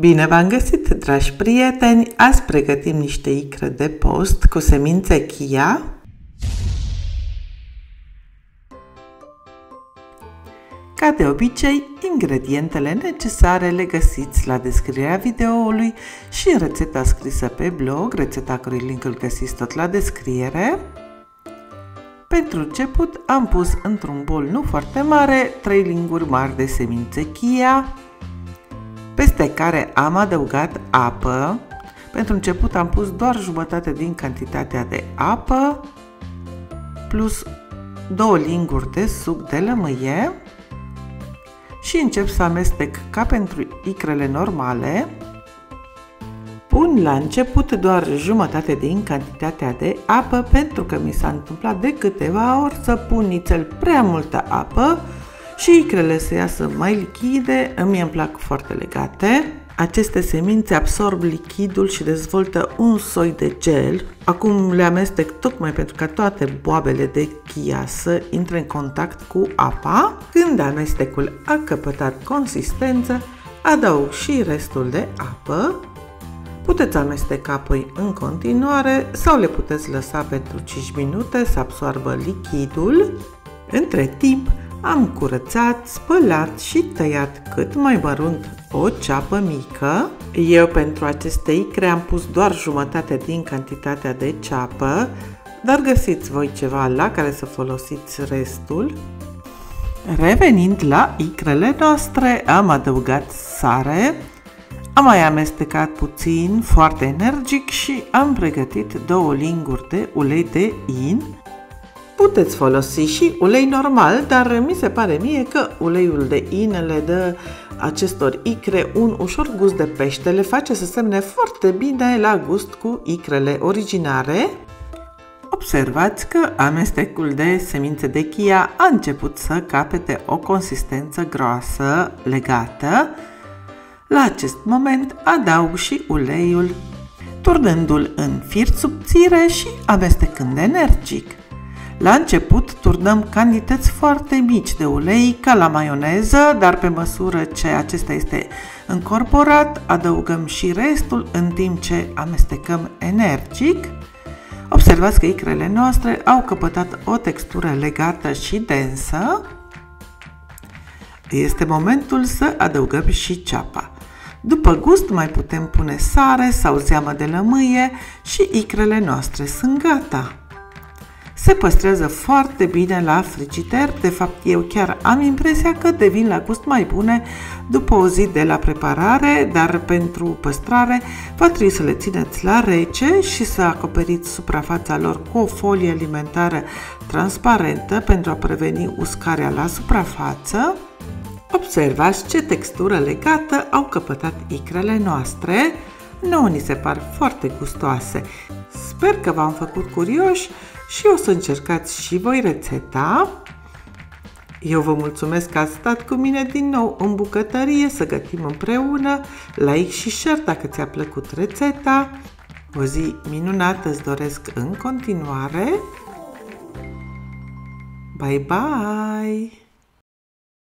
Bine v-am găsit, dragi prieteni! Azi pregătim niște icre de post cu semințe chia. Ca de obicei, ingredientele necesare le găsiți la descrierea videoului și în rețeta scrisă pe blog, rețeta cărui link îl găsiți tot la descriere. Pentru început am pus într-un bol nu foarte mare 3 linguri mari de semințe chia, peste care am adăugat apă. Pentru început am pus doar jumătate din cantitatea de apă plus două linguri de suc de lămâie și încep să amestec ca pentru icrele normale. Pun la început doar jumătate din cantitatea de apă pentru că mi s-a întâmplat de câteva ori să pun nițel prea multă apă și icrele să iasă mai lichide, îmi îmi plac foarte legate. Aceste semințe absorb lichidul și dezvoltă un soi de gel. Acum le amestec tocmai pentru ca toate boabele de chia să intre în contact cu apa. Când amestecul a căpătat consistență, adaug și restul de apă. Puteți amesteca apoi în continuare sau le puteți lăsa pentru 5 minute să absorbă lichidul. Între timp, am curățat, spălat și tăiat cât mai mărunt o ceapă mică. Eu pentru aceste icre am pus doar jumătate din cantitatea de ceapă, dar găsiți voi ceva la care să folosiți restul. Revenind la icrele noastre, am adăugat sare, am mai amestecat puțin, foarte energic și am pregătit două linguri de ulei de in Puteți folosi și ulei normal, dar mi se pare mie că uleiul de in le dă acestor icre un ușor gust de pește, le face să semne foarte bine la gust cu icrele originare. Observați că amestecul de semințe de chia a început să capete o consistență groasă legată. La acest moment adaug și uleiul, turnându-l în fir subțire și amestecând energic. La început turnăm cantități foarte mici de ulei ca la maioneză, dar pe măsură ce acesta este încorporat, adăugăm și restul în timp ce amestecăm energic. Observați că icrele noastre au căpătat o textură legată și densă. Este momentul să adăugăm și ceapa. După gust mai putem pune sare sau zeamă de lămâie și icrele noastre sunt gata se păstrează foarte bine la frigider. De fapt, eu chiar am impresia că devin la gust mai bune după o zi de la preparare, dar pentru păstrare va trebui să le țineți la rece și să acoperiți suprafața lor cu o folie alimentară transparentă pentru a preveni uscarea la suprafață. Observați ce textură legată au căpătat icrele noastre. Nouă ni se par foarte gustoase. Sper că v-am făcut curioși și o să încercați și voi rețeta. Eu vă mulțumesc că ați stat cu mine din nou în bucătărie să gătim împreună. Like și share dacă ți-a plăcut rețeta. O zi minunată îți doresc în continuare. Bye bye!